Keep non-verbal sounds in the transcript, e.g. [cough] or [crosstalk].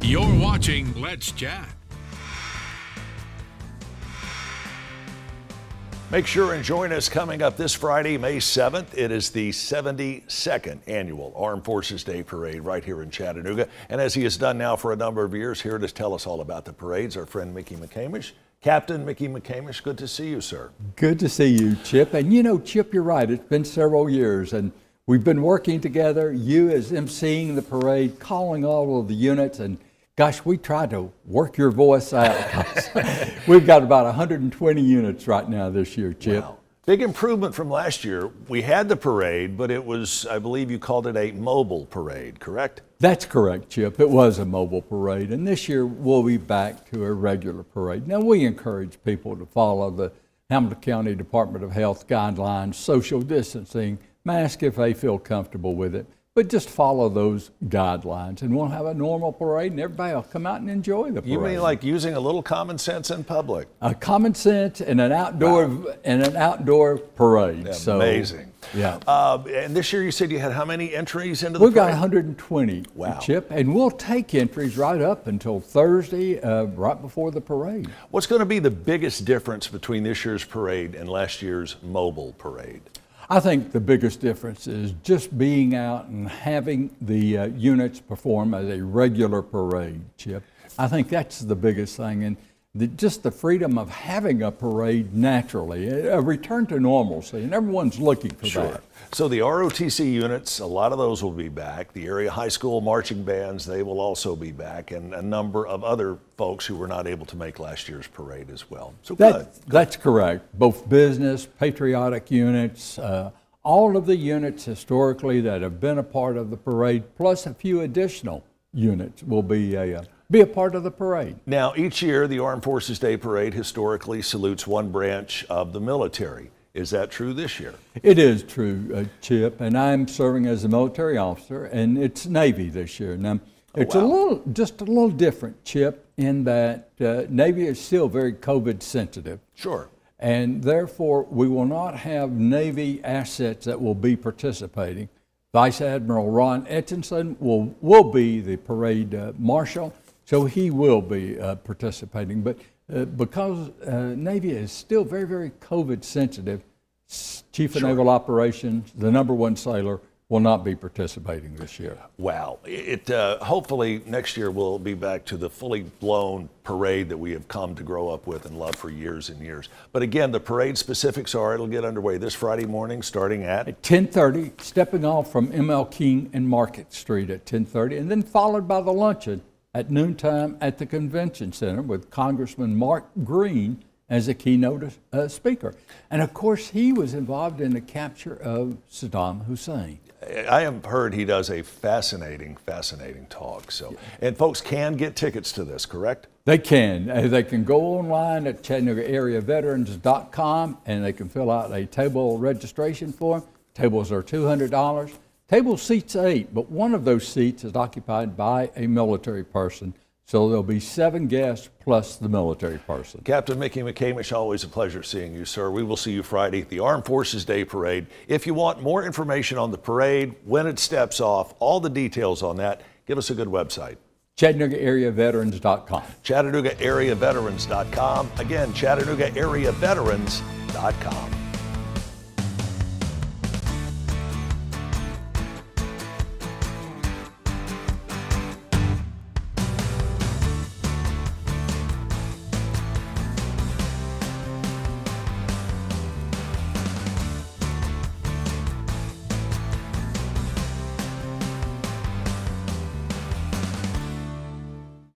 You're watching Let's Chatt. Make sure and join us coming up this Friday, May 7th. It is the 72nd annual Armed Forces Day Parade right here in Chattanooga. And as he has done now for a number of years, here to tell us all about the parades, our friend Mickey McCamish. Captain Mickey McCamish, good to see you, sir. Good to see you, Chip. And you know, Chip, you're right. It's been several years, and we've been working together. You as emceeing the parade, calling all of the units, and gosh, we tried to work your voice out. [laughs] We've got about 120 units right now this year, Chip. Wow. Big improvement from last year. We had the parade, but it was, I believe you called it a mobile parade, correct? That's correct, Chip. It was a mobile parade, and this year we'll be back to a regular parade. Now, we encourage people to follow the Hamilton County Department of Health guidelines, social distancing, mask if they feel comfortable with it. But just follow those guidelines, and we'll have a normal parade, and everybody will come out and enjoy the parade. You mean like using a little common sense in public? a common sense and an outdoor and an outdoor parade. So, Amazing. Yeah. Uh, and this year you said you had how many entries into the parade? We've got 120, Wow. Chip, and we'll take entries right up until Thursday, uh, right before the parade. What's going to be the biggest difference between this year's parade and last year's mobile parade? I think the biggest difference is just being out and having the uh, units perform as a regular parade, Chip. I think that's the biggest thing, and the, just the freedom of having a parade naturally, a return to normalcy, and everyone's looking for that. So the ROTC units, a lot of those will be back. The area high school marching bands, they will also be back, and a number of other folks who were not able to make last year's parade as well. So good. That's correct. Both business, patriotic units, uh, all of the units historically that have been a part of the parade, plus a few additional units will be a, uh, be a part of the parade. Now, each year, the Armed Forces Day Parade historically salutes one branch of the military. Is that true this year? It is true, uh, Chip, and I'm serving as a military officer, and it's Navy this year. Now, it's a wow. little, just a little different, Chip, in that uh, Navy is still very COVID sensitive. Sure. and therefore we will not have Navy assets that will be participating. Vice Admiral Ron Etchinson will, will be the parade uh, marshal, so he will be uh, participating. But uh, because uh, Navy is still very, very COVID sensitive, Chief of Naval Operations, the number one sailor, will not be participating this year. Wow. It uh, hopefully next year we'll be back to the fully blown parade that we have come to grow up with and love for years and years. But again, the parade specifics are it'll get underway this Friday morning starting at At 10:30, stepping off from ML King and Market Street at 10:30, and then followed by the luncheon at noontime at the Convention Center with Congressman Mark Green as a keynote uh, speaker. And of course, he was involved in the capture of Saddam Hussein. I have heard he does a fascinating, fascinating talk. So, and folks can get tickets to this, correct? They can. Uh, They can go online at ChattanoogaAreaVeterans.com and they can fill out a table registration form. Tables are $200. Table seats eight, but one of those seats is occupied by a military person. So there'll be seven guests plus the military person. Captain Mickey McCamish, always a pleasure seeing you, sir. We will see you Friday at the Armed Forces Day Parade. If you want more information on the parade, when it steps off, all the details on that, give us a good website. ChattanoogaAreaVeterans.com. ChattanoogaAreaVeterans.com. Again, ChattanoogaAreaVeterans.com.